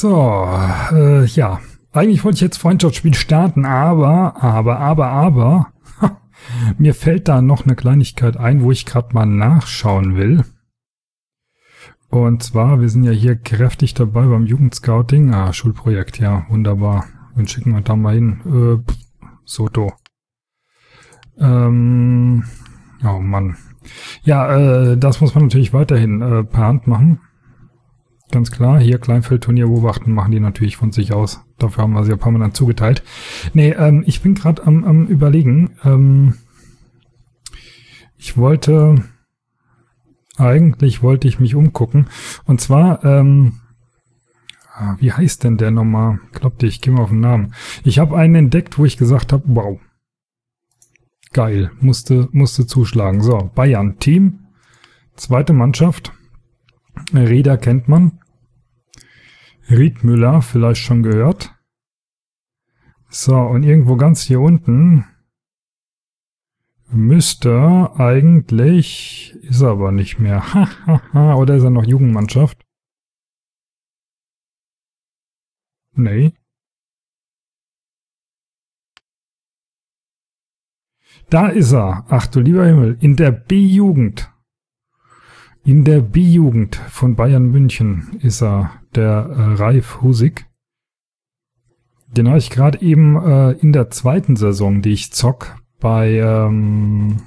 So, äh, ja. Eigentlich wollte ich jetzt Freundschaftsspiel starten, aber, aber, aber, aber, mir fällt da noch eine Kleinigkeit ein, wo ich gerade mal nachschauen will. Und zwar, wir sind ja hier kräftig dabei beim Jugendscouting. Ah, Schulprojekt, ja, wunderbar. Dann schicken wir da mal hin. Äh, Soto. Ähm, oh Mann. Ja, äh, das muss man natürlich weiterhin äh, per Hand machen. Ganz klar, hier Kleinfeldturnier beobachten machen die natürlich von sich aus. Dafür haben wir sie ja permanent zugeteilt. Nee, ähm, ich bin gerade am, am überlegen. Ähm, ich wollte, eigentlich wollte ich mich umgucken. Und zwar, ähm, ah, wie heißt denn der nochmal? Glaubt ihr, ich gehe mal auf den Namen. Ich habe einen entdeckt, wo ich gesagt habe, wow. Geil, musste, musste zuschlagen. So, Bayern, Team, zweite Mannschaft. Räder kennt man. Riedmüller vielleicht schon gehört. So, und irgendwo ganz hier unten müsste eigentlich, ist er aber nicht mehr. Ha, Oder ist er noch Jugendmannschaft? Nee. Da ist er. Ach du lieber Himmel. In der B-Jugend. In der B-Jugend von Bayern München ist er der äh, Raif Husik. Den habe ich gerade eben äh, in der zweiten Saison, die ich zock, bei ähm,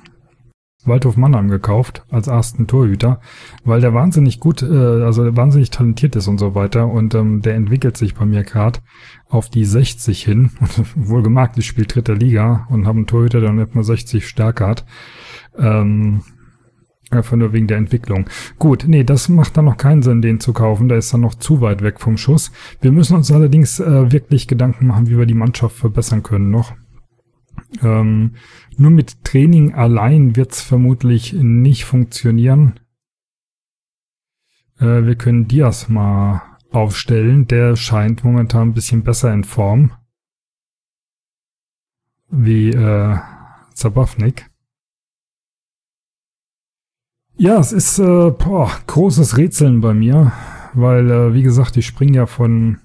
Waldhof Mannheim gekauft als ersten Torhüter, weil der wahnsinnig gut, äh, also wahnsinnig talentiert ist und so weiter und ähm, der entwickelt sich bei mir gerade auf die 60 hin und wohlgemerkt, ich spiele dritte Liga und habe einen Torhüter, der nicht mal 60 Stärke hat. Ähm, Einfach nur wegen der Entwicklung. Gut, nee, das macht dann noch keinen Sinn, den zu kaufen. Der ist dann noch zu weit weg vom Schuss. Wir müssen uns allerdings äh, wirklich Gedanken machen, wie wir die Mannschaft verbessern können noch. Ähm, nur mit Training allein wird's vermutlich nicht funktionieren. Äh, wir können Diaz mal aufstellen. Der scheint momentan ein bisschen besser in Form. Wie äh, Zabavnik. Ja, es ist äh, boah, großes Rätseln bei mir, weil, äh, wie gesagt, ich springe ja von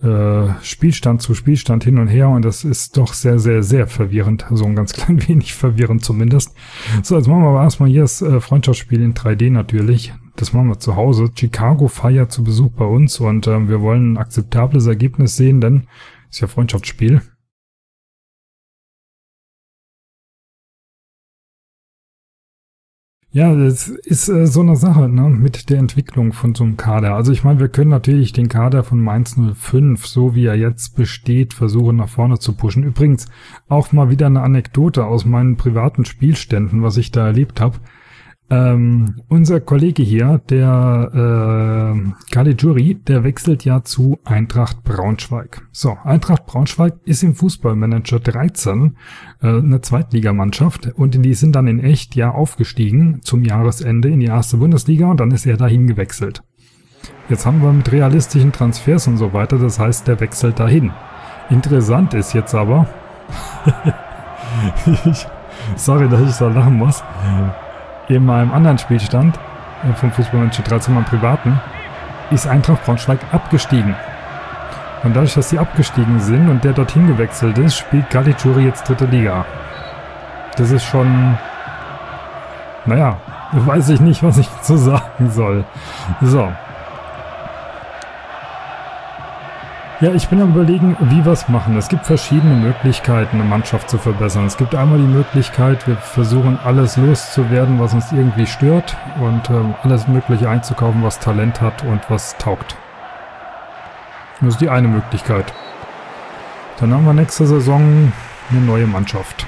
äh, Spielstand zu Spielstand hin und her und das ist doch sehr, sehr, sehr verwirrend. So ein ganz klein wenig verwirrend zumindest. So, jetzt machen wir aber erstmal hier das äh, Freundschaftsspiel in 3D natürlich. Das machen wir zu Hause. Chicago feiert zu Besuch bei uns und äh, wir wollen ein akzeptables Ergebnis sehen, denn ist ja Freundschaftsspiel. Ja, das ist äh, so eine Sache ne, mit der Entwicklung von so einem Kader. Also ich meine, wir können natürlich den Kader von Mainz 05, so wie er jetzt besteht, versuchen nach vorne zu pushen. Übrigens auch mal wieder eine Anekdote aus meinen privaten Spielständen, was ich da erlebt habe. Ähm, unser Kollege hier, der äh, Caligiuri, der wechselt ja zu Eintracht Braunschweig. So, Eintracht Braunschweig ist im Fußballmanager 13 äh, eine Zweitligamannschaft und die sind dann in echt ja aufgestiegen zum Jahresende in die erste Bundesliga und dann ist er dahin gewechselt. Jetzt haben wir mit realistischen Transfers und so weiter, das heißt, der wechselt dahin. Interessant ist jetzt aber, sorry, dass ich so lachen muss, in meinem anderen Spielstand äh, vom Fußballmanager 13 meinem privaten, ist Eintracht Braunschweig abgestiegen. Und dadurch, dass sie abgestiegen sind und der dorthin gewechselt ist, spielt Caligiuri jetzt dritte Liga. Das ist schon, naja, weiß ich nicht, was ich zu sagen soll. So, Ja, ich bin am überlegen, wie wir es machen. Es gibt verschiedene Möglichkeiten, eine Mannschaft zu verbessern. Es gibt einmal die Möglichkeit, wir versuchen alles loszuwerden, was uns irgendwie stört und äh, alles Mögliche einzukaufen, was Talent hat und was taugt. Das ist die eine Möglichkeit. Dann haben wir nächste Saison eine neue Mannschaft.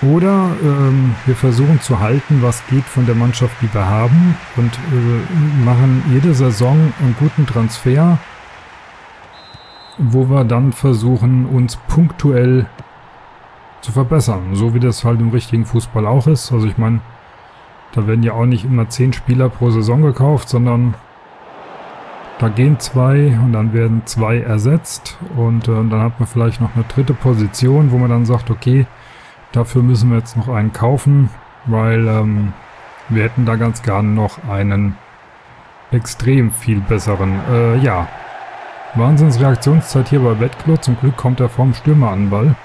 Oder ähm, wir versuchen zu halten, was geht von der Mannschaft, die wir haben und äh, machen jede Saison einen guten Transfer wo wir dann versuchen, uns punktuell zu verbessern. So wie das halt im richtigen Fußball auch ist. Also ich meine, da werden ja auch nicht immer zehn Spieler pro Saison gekauft, sondern da gehen zwei und dann werden zwei ersetzt und äh, dann hat man vielleicht noch eine dritte Position, wo man dann sagt, okay, dafür müssen wir jetzt noch einen kaufen, weil ähm, wir hätten da ganz gerne noch einen extrem viel besseren. Äh, ja. Wahnsinnsreaktionszeit hier bei Wettklo. Zum Glück kommt er vom Stürmer an Ball.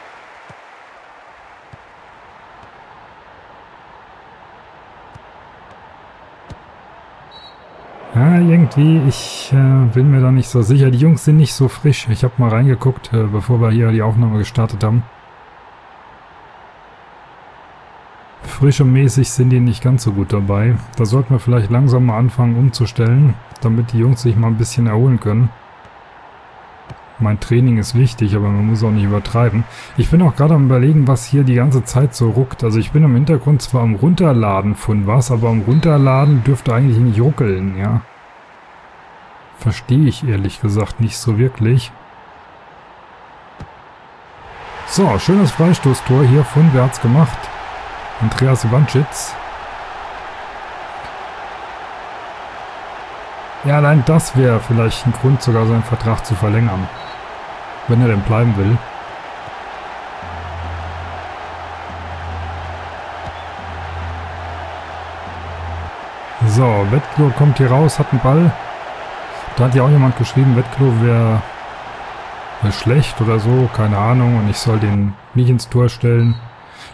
Ja, irgendwie, ich äh, bin mir da nicht so sicher. Die Jungs sind nicht so frisch. Ich habe mal reingeguckt, äh, bevor wir hier die Aufnahme gestartet haben. Frisch und mäßig sind die nicht ganz so gut dabei. Da sollten wir vielleicht langsam mal anfangen umzustellen, damit die Jungs sich mal ein bisschen erholen können. Mein Training ist wichtig, aber man muss auch nicht übertreiben. Ich bin auch gerade am überlegen, was hier die ganze Zeit so ruckt. Also ich bin im Hintergrund zwar am Runterladen von was, aber am Runterladen dürfte eigentlich nicht ruckeln, ja. Verstehe ich ehrlich gesagt nicht so wirklich. So, schönes Freistoßtor hier von Wertz gemacht. Andreas Ivancic. Ja, allein das wäre vielleicht ein Grund, sogar seinen Vertrag zu verlängern. Wenn er denn bleiben will. So, Wettklo kommt hier raus, hat einen Ball. Da hat ja auch jemand geschrieben, Wettklo wäre wär schlecht oder so, keine Ahnung, und ich soll den nicht ins Tor stellen.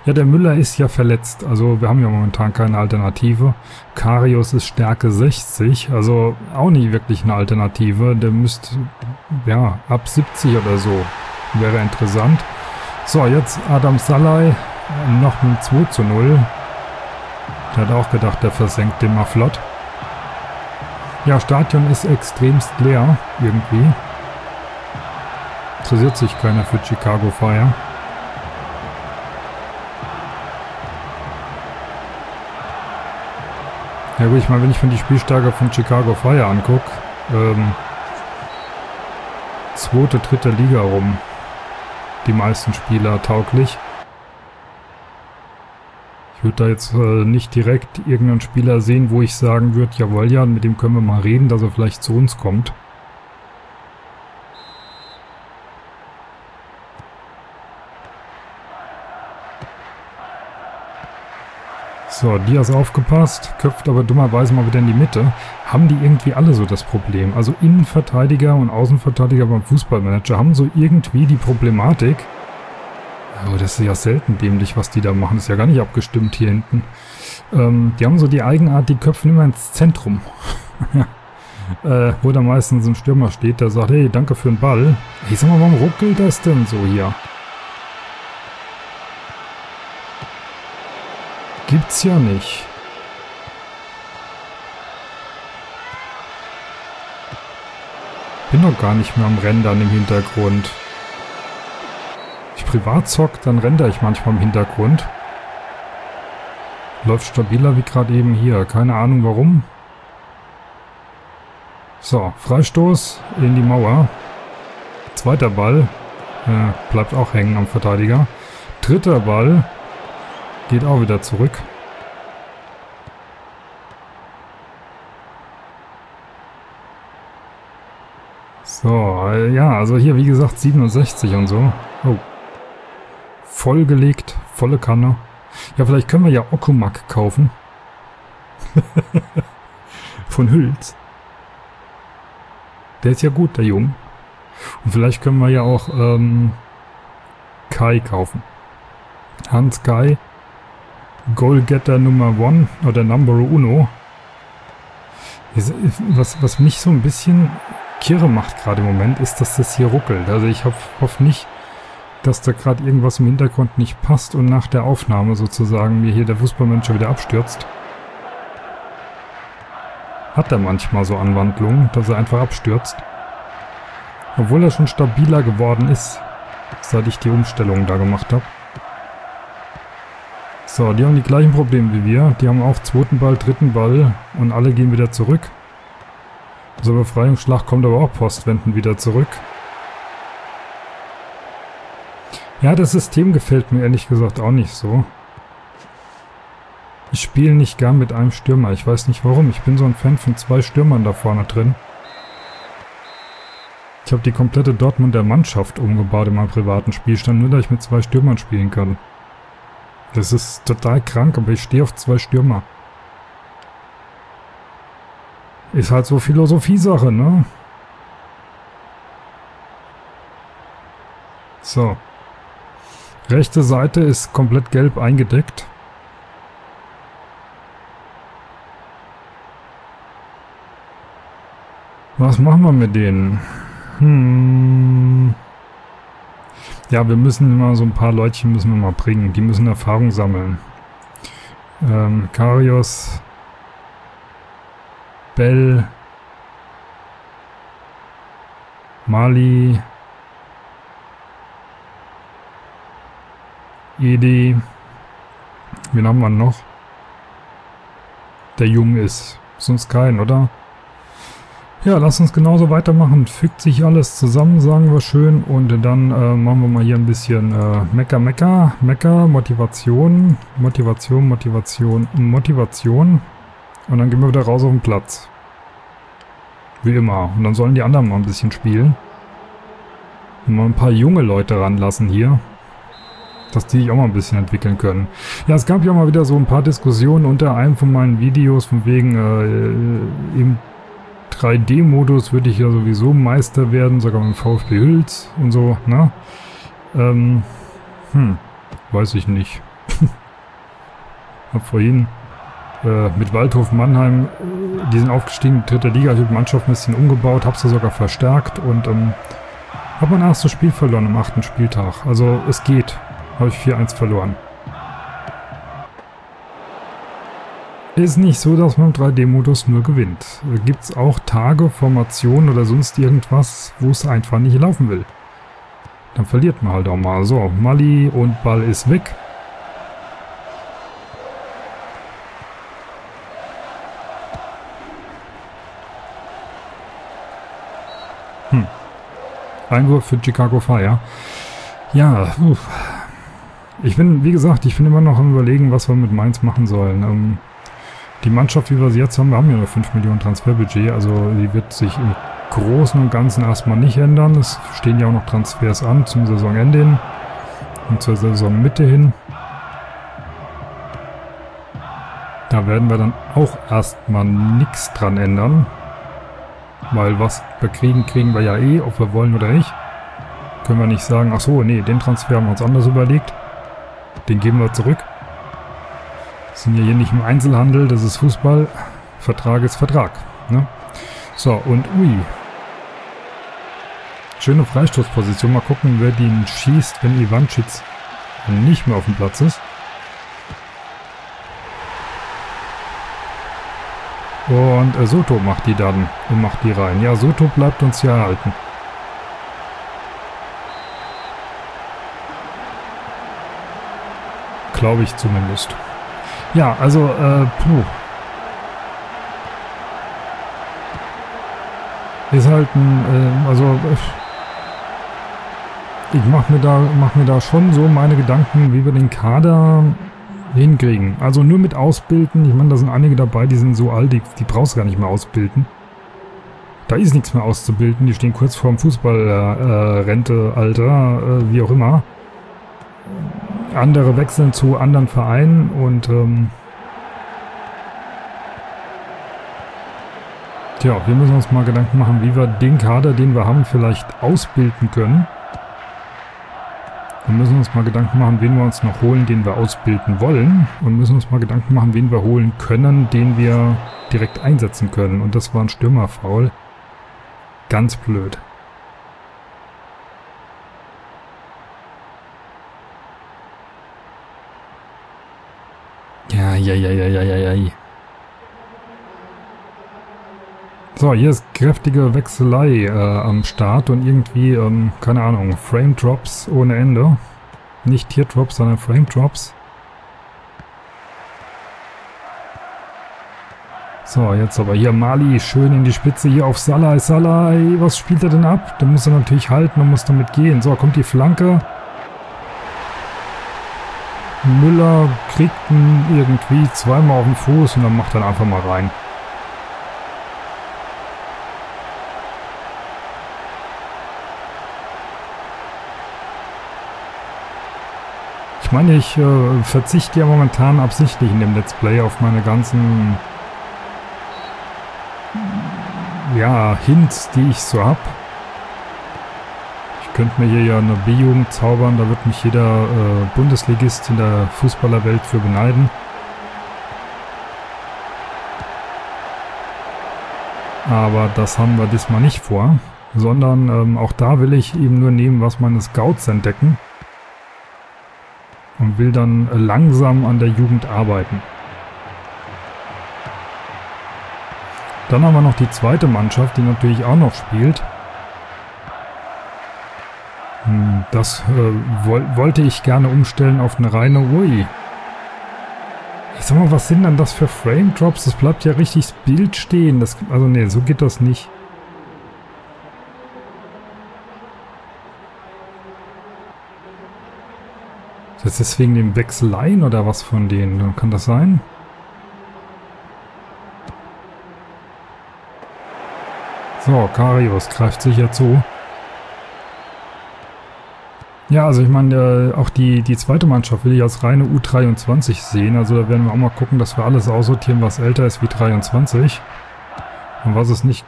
Ja, der Müller ist ja verletzt. Also wir haben ja momentan keine Alternative. Karius ist Stärke 60. Also auch nicht wirklich eine Alternative. Der müsste, ja, ab 70 oder so. Wäre interessant. So, jetzt Adam Salai. Noch ein 2 zu 0. Der hat auch gedacht, der versenkt den mal flott. Ja, Stadion ist extremst leer. Irgendwie. Interessiert sich keiner für Chicago Fire. Ja gut, ich meine, wenn ich mir die Spielstärke von Chicago Fire angucke, ähm, zweite, dritte Liga rum, die meisten Spieler tauglich. Ich würde da jetzt äh, nicht direkt irgendeinen Spieler sehen, wo ich sagen würde, jawohl, ja, mit dem können wir mal reden, dass er vielleicht zu uns kommt. So, Diaz aufgepasst, köpft aber dummerweise mal wieder in die Mitte. Haben die irgendwie alle so das Problem. Also Innenverteidiger und Außenverteidiger beim Fußballmanager haben so irgendwie die Problematik. Oh, das ist ja selten dämlich, was die da machen. Ist ja gar nicht abgestimmt hier hinten. Ähm, die haben so die Eigenart, die köpfen immer ins Zentrum. äh, wo da meistens ein Stürmer steht, der sagt, hey, danke für den Ball. Hey, sag mal, warum ruckelt das denn so hier? Gibt's ja nicht. Bin doch gar nicht mehr am Rendern im Hintergrund. Ich privat zock, dann render ich manchmal im Hintergrund. Läuft stabiler wie gerade eben hier. Keine Ahnung warum. So, Freistoß in die Mauer. Zweiter Ball. Äh, bleibt auch hängen am Verteidiger. Dritter Ball. Geht auch wieder zurück. So, äh, ja, also hier wie gesagt 67 und so. Oh. Vollgelegt, volle Kanne. Ja, vielleicht können wir ja Okumak kaufen. Von Hülz. Der ist ja gut, der Jung. Und vielleicht können wir ja auch ähm, Kai kaufen. Hans Kai Goalgetter Nummer One oder Number Uno. Was, was mich so ein bisschen kirre macht gerade im Moment, ist, dass das hier ruckelt. Also ich hoffe hoff nicht, dass da gerade irgendwas im Hintergrund nicht passt und nach der Aufnahme sozusagen mir hier der Fußballmanager wieder abstürzt. Hat er manchmal so Anwandlungen, dass er einfach abstürzt. Obwohl er schon stabiler geworden ist, seit ich die Umstellung da gemacht habe. So, die haben die gleichen Probleme wie wir. Die haben auch zweiten Ball, dritten Ball und alle gehen wieder zurück. Unser Befreiungsschlag kommt aber auch postwendend wieder zurück. Ja, das System gefällt mir ehrlich gesagt auch nicht so. Ich spiele nicht gern mit einem Stürmer. Ich weiß nicht warum. Ich bin so ein Fan von zwei Stürmern da vorne drin. Ich habe die komplette Dortmunder Mannschaft umgebaut in meinem privaten Spielstand, nur dass ich mit zwei Stürmern spielen kann. Das ist total krank, aber ich stehe auf zwei Stürmer. Ist halt so Philosophie-Sache, ne? So. Rechte Seite ist komplett gelb eingedeckt. Was machen wir mit denen? Hm. Ja, wir müssen immer so ein paar Leutchen müssen wir mal bringen. Die müssen Erfahrung sammeln. Ähm, Karios. Bell. Mali. Edi. Wen haben wir noch? Der jung ist. Sonst kein, oder? Ja, lass uns genauso weitermachen. Fügt sich alles zusammen, sagen wir schön. Und dann äh, machen wir mal hier ein bisschen äh, Mecker, Mecker, Mecker, Motivation, Motivation, Motivation, Motivation. Und dann gehen wir wieder raus auf den Platz. Wie immer. Und dann sollen die anderen mal ein bisschen spielen. Und mal ein paar junge Leute ranlassen hier. Dass die sich auch mal ein bisschen entwickeln können. Ja, es gab ja mal wieder so ein paar Diskussionen unter einem von meinen Videos, von wegen äh, im 3D-Modus würde ich ja sowieso Meister werden, sogar mit VfB Hüls und so, ne? Ähm, hm, weiß ich nicht. Hab vorhin äh, mit Waldhof Mannheim, äh, die sind aufgestiegen, dritte Liga, die Mannschaft ein bisschen umgebaut, hab sie sogar verstärkt und ähm, hab mein erstes Spiel verloren am achten Spieltag. Also es geht. Habe ich 4-1 verloren. Ist nicht so, dass man im 3D-Modus nur gewinnt. Gibt es auch Tage, Formationen oder sonst irgendwas, wo es einfach nicht laufen will. Dann verliert man halt auch mal. So, Mali und Ball ist weg. Hm. Einwurf für Chicago Fire. Ja, uff. ich bin, wie gesagt, ich bin immer noch am überlegen, was wir mit Mainz machen sollen. Ähm, die Mannschaft, wie wir sie jetzt haben, wir haben ja nur 5 Millionen Transferbudget, also die wird sich im Großen und Ganzen erstmal nicht ändern. Es stehen ja auch noch Transfers an zum Saisonende hin und zur Saisonmitte hin. Da werden wir dann auch erstmal nichts dran ändern. Weil was wir kriegen, kriegen wir ja eh, ob wir wollen oder nicht. Können wir nicht sagen, ach so, nee, den Transfer haben wir uns anders überlegt. Den geben wir zurück sind ja hier nicht im Einzelhandel, das ist Fußball. Vertrag ist Vertrag. Ne? So, und ui. Schöne Freistoßposition. Mal gucken, wer den schießt, wenn Ivanschitz nicht mehr auf dem Platz ist. Und äh, Soto macht die dann und macht die rein. Ja, Soto bleibt uns hier erhalten. Glaube ich zumindest. Ja, also, äh, puh. Ist halt ein, äh, also, äh, ich mach mir da, mach mir da schon so meine Gedanken, wie wir den Kader hinkriegen. Also nur mit Ausbilden, ich meine, da sind einige dabei, die sind so alt, die, die brauchst du gar nicht mehr ausbilden. Da ist nichts mehr auszubilden, die stehen kurz vorm Fußballrente, äh, Alter, äh, wie auch immer andere wechseln zu anderen Vereinen und ähm, tja, wir müssen uns mal Gedanken machen, wie wir den Kader, den wir haben, vielleicht ausbilden können. Wir müssen uns mal Gedanken machen, wen wir uns noch holen, den wir ausbilden wollen. Und müssen uns mal Gedanken machen, wen wir holen können, den wir direkt einsetzen können. Und das war ein Stürmerfaul. Ganz blöd. Ja. So, hier ist kräftige Wechselei äh, am Start und irgendwie, ähm, keine Ahnung, Frame Drops ohne Ende. Nicht Tier Drops, sondern Frame Drops. So, jetzt aber hier Mali schön in die Spitze, hier auf. Salah, ey, was spielt er denn ab? Da muss er natürlich halten und muss damit gehen. So, kommt die Flanke. Müller kriegt ihn irgendwie zweimal auf den Fuß und dann macht er einfach mal rein. Ich meine, ich äh, verzichte ja momentan absichtlich in dem Let's Play auf meine ganzen ja, Hints, die ich so habe. Ich könnte mir hier ja eine B-Jugend zaubern, da wird mich jeder äh, Bundesligist in der Fußballerwelt für beneiden. Aber das haben wir diesmal nicht vor, sondern ähm, auch da will ich eben nur nehmen, was meine Scouts entdecken und will dann langsam an der Jugend arbeiten. Dann haben wir noch die zweite Mannschaft, die natürlich auch noch spielt. Das äh, wollte ich gerne umstellen auf eine reine Ui. Ich sag mal, was sind denn das für Frame Drops? Das bleibt ja richtig das Bild stehen. Das, also nee, so geht das nicht. Das ist wegen dem Wechseleien oder was von denen? Kann das sein? So, Karius greift sicher zu. Ja, also ich meine, auch die, die zweite Mannschaft will ich als reine U23 sehen. Also da werden wir auch mal gucken, dass wir alles aussortieren, was älter ist wie 23. Und was es nicht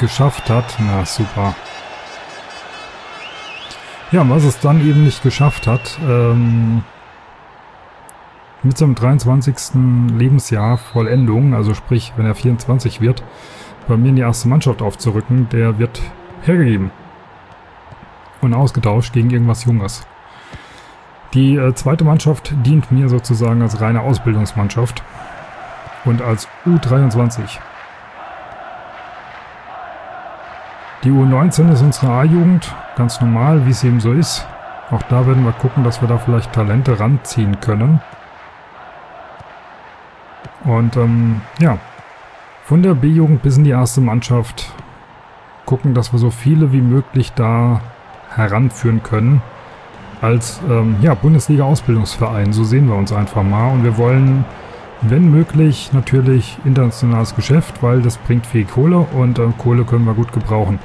geschafft hat, na super. Ja, und was es dann eben nicht geschafft hat, ähm, mit seinem 23. Lebensjahr Vollendung, also sprich, wenn er 24 wird, bei mir in die erste Mannschaft aufzurücken, der wird hergegeben. Und ausgetauscht gegen irgendwas Junges. Die äh, zweite Mannschaft dient mir sozusagen als reine Ausbildungsmannschaft. Und als U23. Die U19 ist unsere A-Jugend, ganz normal, wie es eben so ist. Auch da werden wir gucken, dass wir da vielleicht Talente ranziehen können. Und ähm, ja, von der B-Jugend bis in die erste Mannschaft gucken, dass wir so viele wie möglich da heranführen können als ähm, ja, Bundesliga-Ausbildungsverein. So sehen wir uns einfach mal. Und wir wollen, wenn möglich, natürlich internationales Geschäft, weil das bringt viel Kohle und äh, Kohle können wir gut gebrauchen.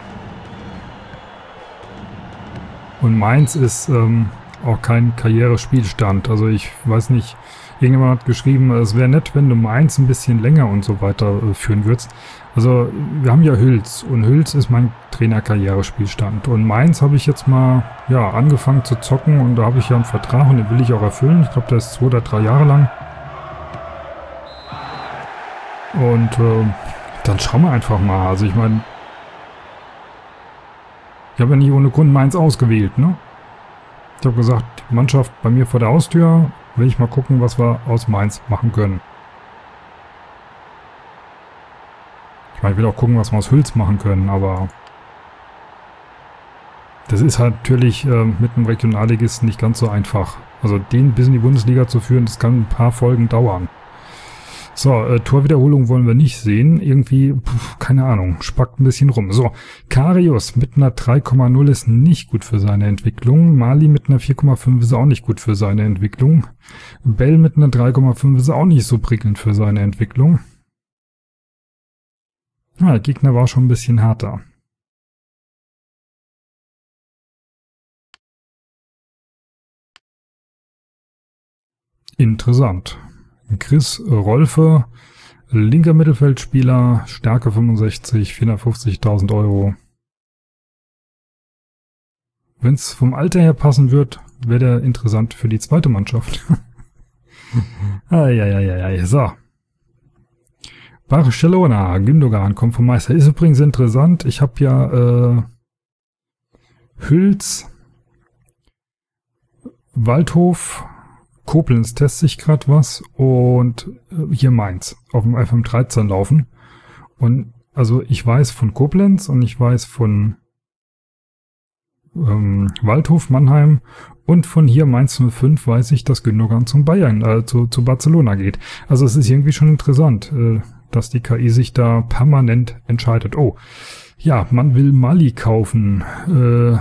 Und Mainz ist ähm, auch kein Karrierespielstand. Also ich weiß nicht, Irgendjemand hat geschrieben, es wäre nett, wenn du Mainz ein bisschen länger und so weiter äh, führen würdest. Also wir haben ja Hüls und Hüls ist mein Trainerkarrierespielstand. Und Mainz habe ich jetzt mal ja angefangen zu zocken und da habe ich ja einen Vertrag und den will ich auch erfüllen. Ich glaube, der ist zwei oder drei Jahre lang. Und äh, dann schauen wir einfach mal. Also ich meine, ich habe ja nicht ohne Grund Mainz ausgewählt, ne? Ich habe gesagt, Mannschaft bei mir vor der Haustür, will ich mal gucken, was wir aus Mainz machen können. Ich meine, ich will auch gucken, was wir aus Hüls machen können, aber das ist halt natürlich äh, mit einem Regionalligisten nicht ganz so einfach. Also den bis in die Bundesliga zu führen, das kann ein paar Folgen dauern. So, äh, Torwiederholung wollen wir nicht sehen. Irgendwie, pf, keine Ahnung, spackt ein bisschen rum. So, Karius mit einer 3,0 ist nicht gut für seine Entwicklung. Mali mit einer 4,5 ist auch nicht gut für seine Entwicklung. Bell mit einer 3,5 ist auch nicht so prickelnd für seine Entwicklung. Ja, der Gegner war schon ein bisschen härter. Interessant. Chris Rolfe, linker Mittelfeldspieler, Stärke 65, 450.000 Euro. Wenn es vom Alter her passen wird, wäre der interessant für die zweite Mannschaft. Eieieiei, so. Barcelona, Gündogan kommt vom Meister. Ist übrigens interessant. Ich habe ja äh, Hüls, Waldhof, Koblenz teste ich gerade was und äh, hier Mainz auf dem FM13 laufen. Und also ich weiß von Koblenz und ich weiß von ähm, Waldhof Mannheim und von hier Mainz 05 weiß ich, dass Gündogan zum Bayern, äh, zu, zu Barcelona geht. Also es ist irgendwie schon interessant, äh, dass die KI sich da permanent entscheidet. Oh, ja, man will Mali kaufen. Äh,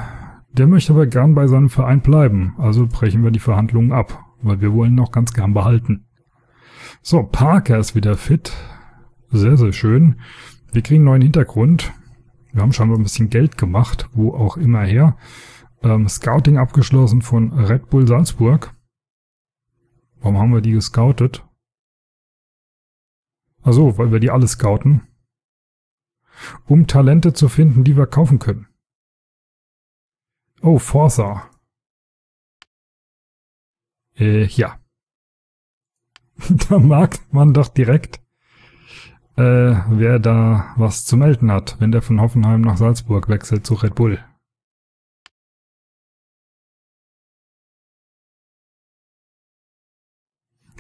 der möchte aber gern bei seinem Verein bleiben. Also brechen wir die Verhandlungen ab weil wir wollen noch ganz gern behalten. So, Parker ist wieder fit. Sehr, sehr schön. Wir kriegen neuen Hintergrund. Wir haben schon mal ein bisschen Geld gemacht, wo auch immer her. Ähm, Scouting abgeschlossen von Red Bull Salzburg. Warum haben wir die gescoutet? Also, weil wir die alle scouten. um Talente zu finden, die wir kaufen können. Oh, Forza. Äh, ja. da mag man doch direkt, äh, wer da was zu melden hat, wenn der von Hoffenheim nach Salzburg wechselt zu Red Bull.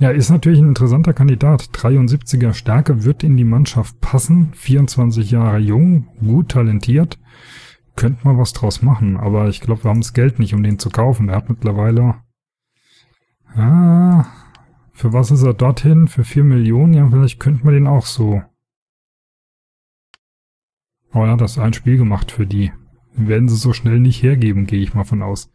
Ja, ist natürlich ein interessanter Kandidat. 73er Stärke wird in die Mannschaft passen. 24 Jahre jung, gut talentiert. Könnte man was draus machen, aber ich glaube, wir haben das Geld nicht, um den zu kaufen. Er hat mittlerweile... Ah, für was ist er dorthin? Für 4 Millionen? Ja, vielleicht könnte man den auch so... Oh ja, das ist ein Spiel gemacht für die. Werden sie so schnell nicht hergeben, gehe ich mal von aus.